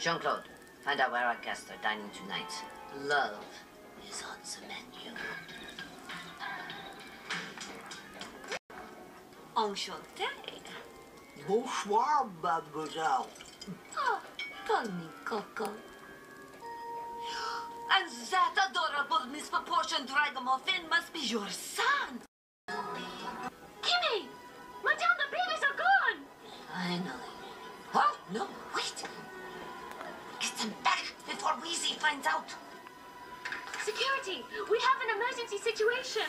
Jean Claude, find out where our guests are dining tonight. Love is on the menu. Enchanté. Bonsoir, mademoiselle. Ah, call me Coco. And that adorable misproportioned ragamuffin must be your son. Kimmy! Madame, the babies are gone! Finally. What? No, finds out. Security, we have an emergency situation.